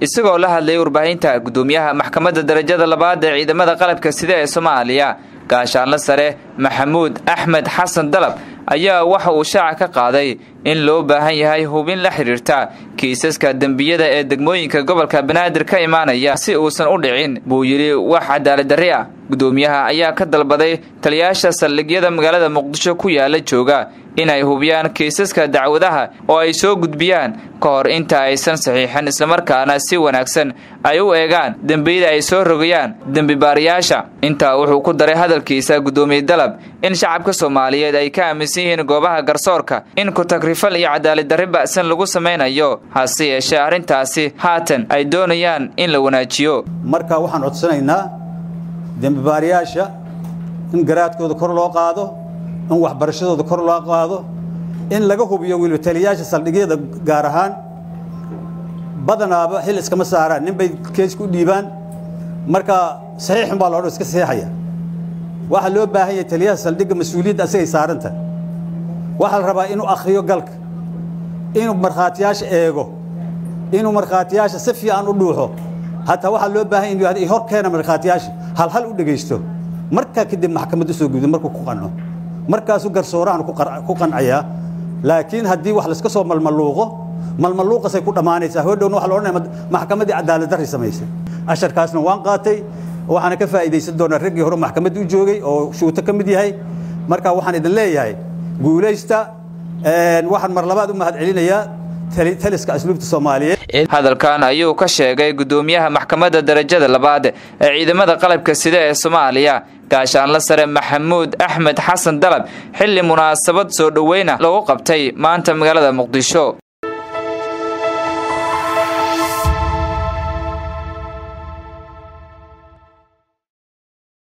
isagoo la hadlayay warbaahinta gudoomiyaha maxkamadda darajada labaad ee ciidamada qalabka sida ee soomaaliya gaashaanle sare maxamuud axmed xasan dalab ayaa waxa uu shaaca ka qaaday in loo baahan yahay hubin la xidhiirta kiisaska dembiyada ee degmooyinka gobolka banaadir ka imaanaya si uusan u dhicin buu yidhi wax cadaaladdarri ah gudoomiyaha ayaa ka dalbaday taliyaasha saldhigyada magaalada muqdisho ku yaalla jooga inay hubiyaan kiisaska dacwadaha oo ay soo gudbiyaan ka hor inta aysan saxiixin islamarkaana si wanaagsan ay u eegaan dembiyada ay soo rogayaan dembibaarayaasha intaa wuxuu ku daray hadalkiisa gudoomiye dalab in shacabka soomaaliyeed ay ka aaminsan yihiin goobaha garsoorka in ku-tagrifal iyo cadaaladdarri ba'san lagu samaynayo hase yeeshee arrintaasi haatan ay doonayaan in la wanaajiyo dembibaarayaasha in garaadkooda kor loo qaado in waxbarashadooda kor loo qaado in laga hubiyo weliba taliyayaasha saldhigyada gaar ahaan badanaaba xil iskama saaraan nin bay kees ku dhiibaan. Marka saxiixun baa loodhan iska saxiixaya. Waxaa loo baahan yahay taliyaha saldhigga mas'uuliyadda asagay saaranta. Waxaa la rabaa inuu akhriyo galka inuu markhaatiyaasha eego inuu markhaatiyaasha si fiican u dhuuxo hataa waxaa loo baahan inu yihahdo hor keena markhaatiyaasha hal hal u dhegaysto. Markaa kadib maxkamad u soo guddo markuu ku qanco. Markaasuu garsoorahan ku qancayaa. Laakiin haddii wax layska soo malmaluuqo malmaluuqasay ku dhammaanaysaa hodhowna waxa laodhanaya maxkamaddii cadaaladdarri samaysay. Asharkaasna waan qaatay. Waxaana ka faa'iidaysan doonaa raggii hore maxkamadda u joogay oo shuuto ka mid yahay. Marka waxaan idin leeyahay guulaysta waxaan mar labaad u mahad celinayaa taliska asluubta soomaaliyeed hadalkan ayuu ka sheegay gudoomiyaha maxkamadda darajada labaad ee ciidamada qalabka sida ee soomaaliya. Gaashaanle sare maxamuud axmed xasan dalab xilli munaasabad soo dhoweyna lagu qabtay maanta magaalada muqdisho